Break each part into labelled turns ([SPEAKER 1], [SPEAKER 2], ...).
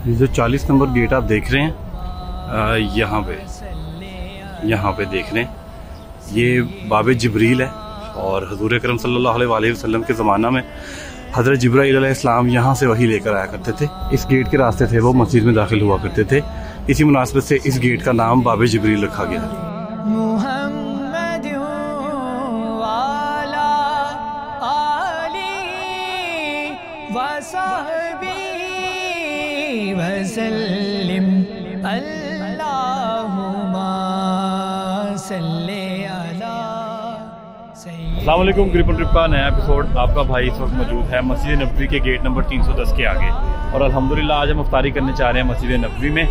[SPEAKER 1] ये जो 40 number gate आप देख रहे हैं यहाँ पे यहाँ पे देख रहे हैं। ये बाब जबरील है और हजूर करम वसल्लम के ज़माना में हज़रत इस्लाम यहाँ से वही लेकर आया करते थे। इस गेट के रास्ते थे वो मस्जिद में दाखिल हुआ करते थे। इसी मुनासिबत से इस गेट का नाम बाब जबरील रखा गया है।
[SPEAKER 2] वसहबी वसल्लिम
[SPEAKER 1] अल्लाम ग्रिपन ट्रिप का नया एपिसोड आपका भाई इस वक्त मौजूद है मस्जिद नबवी के गेट नंबर 310 के आगे और अल्हम्दुलिल्लाह आज हम अफ्तारी करने जा रहे हैं मस्जिद नबवी में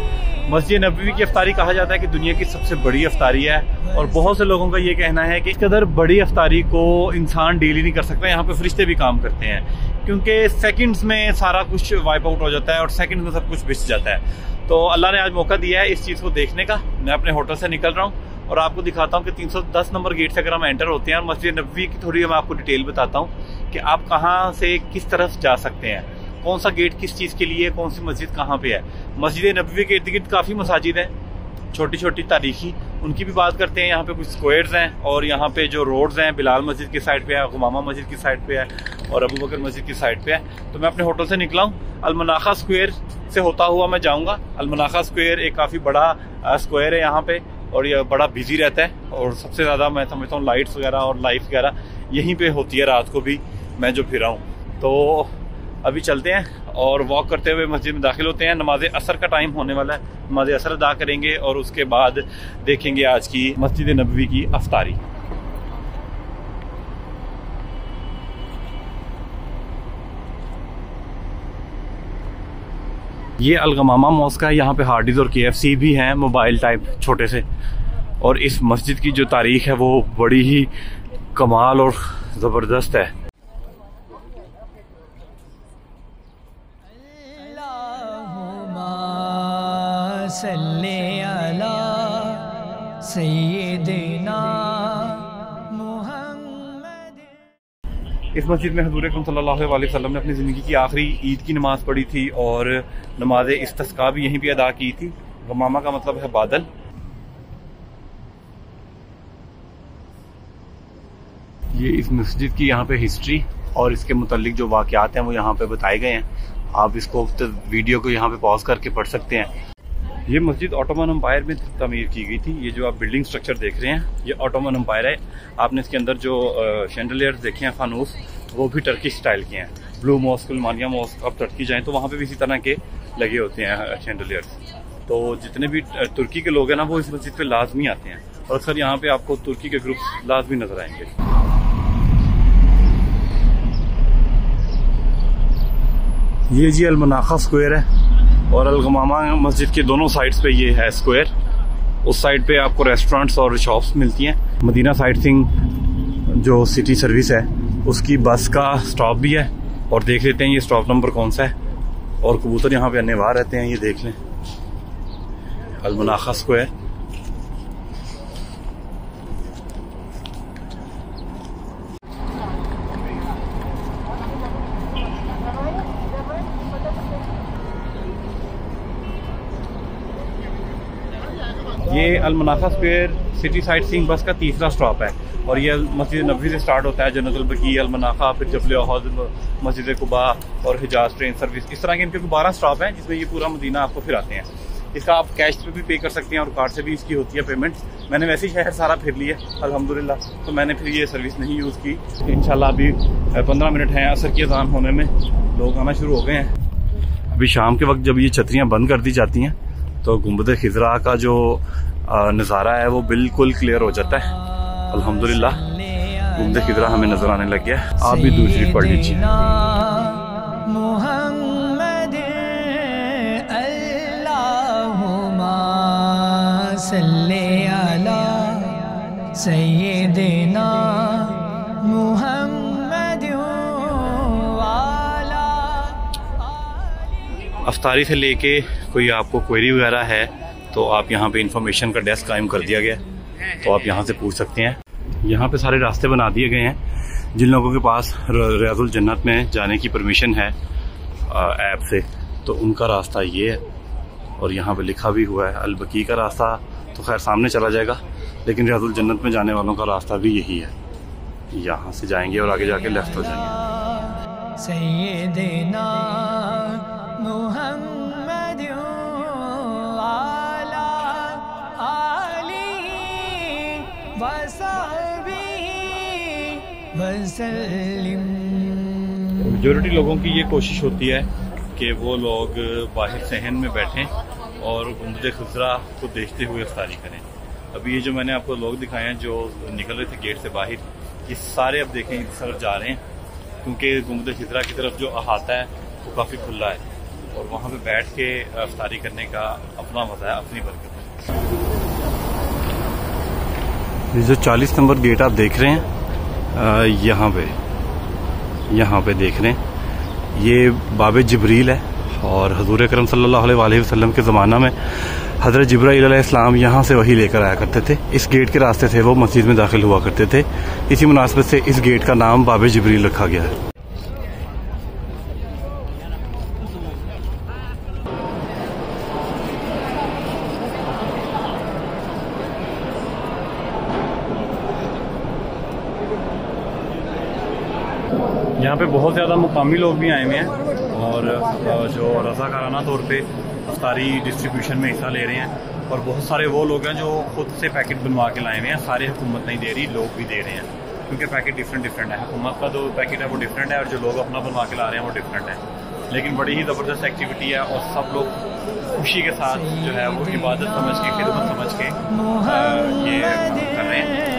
[SPEAKER 1] मस्जिद नबवी की अफ्तारी कहा जाता है कि दुनिया की सबसे बड़ी अफ्तारी है और बहुत से लोगों का ये कहना है कि इस कदर बड़ी अफ्तारी को इंसान डील ही नहीं कर सकता यहाँ पे फरिश्ते भी काम करते हैं क्योंकि सेकंड्स में सारा कुछ वाइप आउट हो जाता है और सेकंड्स में सब कुछ बिछ जाता है। तो अल्लाह ने आज मौका दिया है इस चीज़ को देखने का। मैं अपने होटल से निकल रहा हूँ और आपको दिखाता हूँ कि 310 नंबर गेट से अगर हम एंटर होते हैं और मस्जिद नबवी की थोड़ी मैं आपको डिटेल बताता हूँ कि आप कहाँ से किस तरफ़ जा सकते हैं। कौन सा गेट किस चीज़ के लिए कौन सी मस्जिद कहाँ पे है। मस्जिद नबवी के इर्द गिर्द काफ़ी मसाजिद हैं छोटी छोटी तारीखी। उनकी भी बात करते हैं, यहाँ पे कुछ स्क्वायर्स हैं और यहाँ पे जो रोड्स हैं, बिलाल मस्जिद की साइड पे है, गुमामा मस्जिद की साइड पे है। और अबू बकर मस्जिद की साइड पे है। तो मैं अपने होटल से निकला हूँ। अलमनाखा स्क्वायर से होता हुआ मैं जाऊँगा। अलमनाखा स्क्वायर एक काफ़ी बड़ा स्क्वायर है यहाँ पे और ये बड़ा बिज़ी रहता है और सबसे ज़्यादा मैं समझता हूँ लाइट्स वगैरह और लाइफ वगैरह यहीं पे होती है रात को भी मैं जो फिरा हूँ। तो अभी चलते हैं और वॉक करते हुए मस्जिद में दाखिल होते हैं। नमाज़ असर का टाइम होने वाला है। नमाज़ असर अदा करेंगे और उसके बाद देखेंगे आज की मस्जिद नबवी की अफ्तारी। ये अलगमामा मॉस्क है, यहाँ पे हार्डीज और के भी हैं, मोबाइल टाइप छोटे से। और इस मस्जिद की जो तारीख है, वो बड़ी ही कमाल और ज़बरदस्त है।
[SPEAKER 2] सल्ली अला
[SPEAKER 1] इस मस्जिद में हजूर वसल्लम ने अपनी ज़िंदगी की आखिरी ईद की नमाज़ पढ़ी थी और नमाज़ इस्तस्का भी यहीं पे अदा की थी। गमामा का मतलब है बादल। ये इस मस्जिद की यहाँ पे हिस्ट्री और इसके मुतालिक जो वाक़ात हैं वो यहाँ पे बताए गए हैं। आप इसको वीडियो को यहाँ पे पॉज करके पढ़ सकते हैं। ये मस्जिद ऑटोमन अम्पायर में तमीर की गई थी। ये जो आप बिल्डिंग स्ट्रक्चर देख रहे हैं, ये ऑटोमन अम्पायर है। आपने इसके अंदर जो शेंडलियर्स देखे हैं, फानूस, वो भी टर्की स्टाइल के हैं। ब्लू मॉस्क उलमानिया मॉस्क आप टर्की जाएँ तो वहाँ पर भी इसी तरह के लगे होते हैं शेंडलियर्स तो जितने भी तुर्की के लोग हैं ना, वो इस मस्जिद पे लाजमी आते हैं। और अक्सर यहाँ पे आपको तुर्की के ग्रुप लाजमी नज़र आएँगे। ये जी अलमनाखा स्क्वायर है। और अलगमामा मस्जिद के दोनों साइड्स पे ये है स्क्वायर उस साइड पे आपको रेस्टोरेंट्स और शॉप्स मिलती हैं. मदीना साइड सिंह जो सिटी सर्विस है, उसकी बस का स्टॉप भी है और देख लेते हैं ये स्टॉप नंबर कौन सा है. और कबूतर यहाँ पे बाहर रहते हैं, ये देख लें. अलमनाखा स्क्वायर ये अलमनाखा square city sightseeing bus का तीसरा स्टॉप है। और ये मस्जिद नबी से स्टार्ट होता है, जनरल बकी अलमनाखा फिर जबल अहद मस्जिद कुबा और हिजाज ट्रेन सर्विस इस तरह के इनके बारह स्टॉप हैं, जिसमें ये पूरा मदीना आपको फिर आते हैं। इसका आप कैश पे भी पे कर सकते हैं और कार्ड से भी इसकी होती है पेमेंट मैंने वैसे ही शहर सारा फिर लिया, अल्हम्दुलिल्लाह। तो मैंने फिर ये सर्विस नहीं यूज़ की। इंशाल्लाह अभी पंद्रह मिनट हैं असर की अजान होने में। लोग आना शुरू हो गए हैं। अभी शाम के वक्त जब ये छतरियाँ बंद कर दी जाती हैं तो गुंबद खिजरा का जो नज़ारा है वो बिल्कुल क्लियर हो जाता है। अल्हम्दुलिल्लाह गुंबद खिजरा हमें नज़र आने लग गया। आप भी दूसरी पढ़ लीजिए।
[SPEAKER 2] मुहम्मद
[SPEAKER 1] अफ्तारी से लेके कोई आपको क्वेरी वगैरह है तो आप यहाँ पे इंफॉर्मेशन का डेस्क कायम कर दिया गया तो आप यहाँ से पूछ सकते हैं। यहाँ पे सारे रास्ते बना दिए गए हैं। जिन लोगों के पास रियाजुल जन्नत में जाने की परमिशन है ऐप से तो उनका रास्ता ये है। और यहाँ पे लिखा भी हुआ है, अलबकी का रास्ता तो खैर सामने चला जाएगा, लेकिन रियाजुल जन्नत में जाने वालों का रास्ता भी यही है। यहाँ से जाएँगे और आगे जाके लेफ़्ट हो जाएँगे।
[SPEAKER 2] सैयदना मुहम्मद
[SPEAKER 1] मेजोरिटी लोगों की ये कोशिश होती है कि वो लोग बाहर सहन में बैठें और गुमद खजरा को देखते हुए अफ्तारी करें। अभी ये जो मैंने आपको लोग दिखाए हैं, जो निकल रहे थे गेट से बाहर, ये सारे अब देखें, इस तरफ़ जा रहे हैं, क्योंकि गुमद खजरा की तरफ़ जो अहाता है, वो काफ़ी खुला है। और वहाँ पे बैठ के अफ्तारी करने का अपना मज़ा है, अपनी बरकत है। ये जो 40 नंबर गेट आप देख रहे हैं यहाँ पे। यहाँ पे देख रहे हैं। ये बाब जबरील है और हजूर करम अलैहि के ज़माना में हज़रत इस्लाम यहाँ से वही लेकर आया करते थे। इस गेट के रास्ते से वो मस्जिद में दाखिल हुआ करते थे। इसी मुनासिबत से इस गेट का नाम बाब जबरील रखा गया है। यहाँ पे बहुत ज़्यादा मुकामी लोग भी आए हुए हैं और जो रज़ाकाराना तौर पे अफ्तारी डिस्ट्रीब्यूशन में हिस्सा ले रहे हैं और बहुत सारे वो लोग हैं जो खुद से पैकेट बनवा के लाए हुए हैं। सारे हुकूमत नहीं दे रही, लोग भी दे रहे हैं। क्योंकि पैकेट डिफरेंट डिफरेंट है। हुकूमत का जो पैकेट है वो डिफरेंट है और जो लोग अपना बनवा के ला रहे हैं वो डिफरेंट है। लेकिन बड़ी ही ज़बरदस्त एक्टिविटी है और सब लोग खुशी के साथ जो है वो इबादत समझ के, खिदमत समझ के ये कर रहे हैं।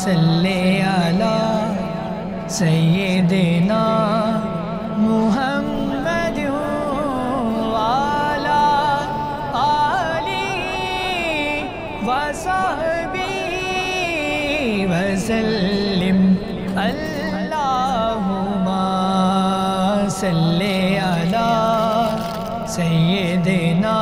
[SPEAKER 2] सल्ले अला सैयदना मुहम्मद आला आलिहि वसहबिहि वसल्लिम अल्लाहुम्मा सल्ले अला सैयदना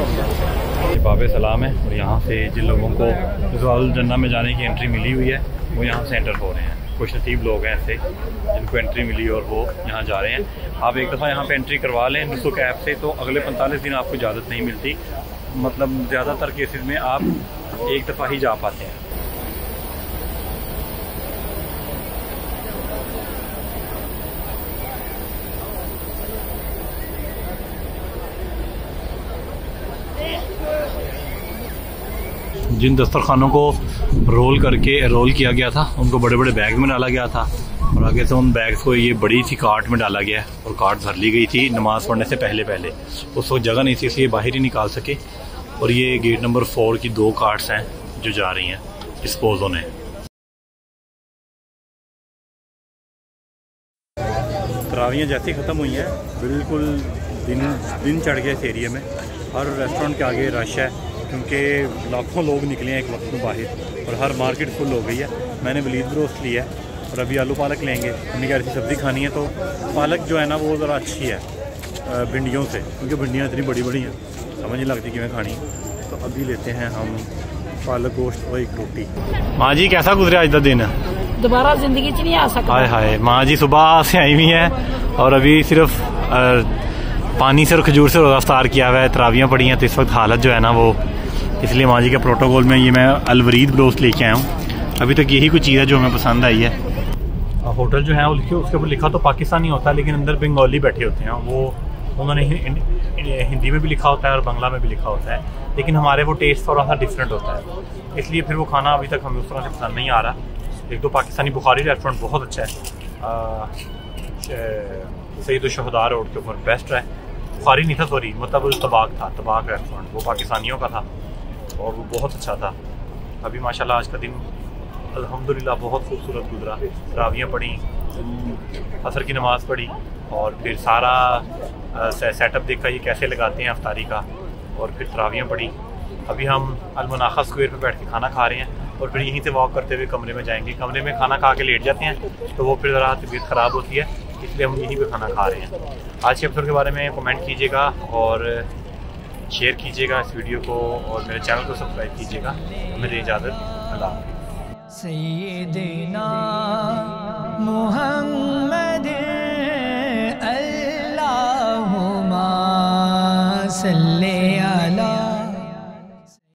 [SPEAKER 1] बाब सलाम है और यहाँ से जिन लोगों को जवाल जन्ना में जाने की एंट्री मिली हुई है, वो यहाँ से एंटर हो रहे हैं। कुछ नसीब लोग हैं ऐसे, जिनको एंट्री मिली और वो यहाँ जा रहे हैं। आप एक दफ़ा यहाँ पे एंट्री करवा लें नुसुक ऐप से तो अगले पैंतालीस दिन आपको इजाज़त नहीं मिलती। मतलब ज़्यादातर केसेस में आप एक दफ़ा ही जा पाते हैं। जिन दस्तरखानों को रोल करके, रोल किया गया था, उनको बड़े बड़े बैग में डाला गया था और आगे से उन बैग्स को ये बड़ी सी कार्ट में डाला गया और कार्ट भर ली गई थी नमाज़ पढ़ने से पहले पहले उस वक्त जगह नहीं थी, इसलिए बाहर ही निकाल सके। और ये गेट नंबर फोर की दो कार्ट्स हैं जो जा रही हैं, डिस्पोज होने। तरावियाँ जैसी ख़त्म हुई हैं, बिल्कुल दिन दिन चढ़ गया इस एरिए में। हर रेस्टोरेंट के आगे रश है। क्योंकि लाखों लोग निकले हैं एक वक्त में बाहर और हर मार्केट फुल हो गई है। मैंने वलीद ब्रोस्ट लिया है और अभी आलू पालक लेंगे। हमने कहा ऐसी सब्ज़ी खानी है तो पालक जो है ना वो ज़रा अच्छी है भिंडियों से। क्योंकि भिंडियाँ इतनी बड़ी बड़ी हैं समझ नहीं लगती कि मैं खानी तो अभी लेते हैं हम पालक गोश्त और एक रोटी। माँ जी कैसा गुजरा आज का दिन?
[SPEAKER 3] दोबारा ज़िंदगी नहीं आ सकता
[SPEAKER 1] हाय हाय माँ जी सुबह से आई हुई हैं और अभी सिर्फ़ पानी से और खजूर से रोज़ा अफ्तार किया हुआ है तरावियाँ पड़ी हैं तो इस वक्त हालत जो है ना वो इसलिए माँ जी के प्रोटोकॉल में ये मैं अलवरीद ब्लोस्ट लेके आया हूँ। अभी तक यही कुछ चीज़ है जो हमें पसंद आई है। होटल जो है, वो लिखे, उसके ऊपर लिखा तो पाकिस्तानी होता है, लेकिन अंदर बंगाली बैठे होते हैं। वो उन्होंने हिंदी में भी लिखा होता है और बंगला में भी लिखा होता है। लेकिन हमारे वो टेस्ट थोड़ा सा डिफरेंट होता है। इसलिए फिर वो खाना अभी तक हमें उस तरह से पसंद नहीं आ रहा। एक दो पाकिस्तानी बुखारी रेस्टोरेंट बहुत अच्छा है। सईद शहदा रोड के ऊपर बेस्ट है। बुखारी नहीं था सॉरी मतलब तबाक था, तबाक रेस्टोरेंट वो पाकिस्तानियों का था। और वो बहुत अच्छा था। अभी माशाल्लाह आज का दिन अल्हम्दुलिल्लाह बहुत खूबसूरत गुजरा। रावियाँ पढ़ी, असर की नमाज़ पढ़ी और फिर सारा सेटअप देखा ये कैसे लगाते हैं अफ्तारी का और फिर तरावियाँ पढ़ी। अभी हम अलमनाखा स्क्वायर पे बैठ के खाना खा रहे हैं और फिर यहीं से वॉक करते हुए कमरे में जाएँगे। कमरे में खाना खा के लेट जाते हैं तो वो फिर ज़रा तबीयत ख़राब होती है, इसलिए हम यहीं पे खाना खा रहे हैं। आज के एपिसोड के बारे में कमेंट कीजिएगा और शेयर कीजिएगा इस वीडियो को और मेरे चैनल को सब्सक्राइब कीजिएगा। मेरी इजाज़त। अल्लाह
[SPEAKER 2] सैदना मोहम्मद सल्ले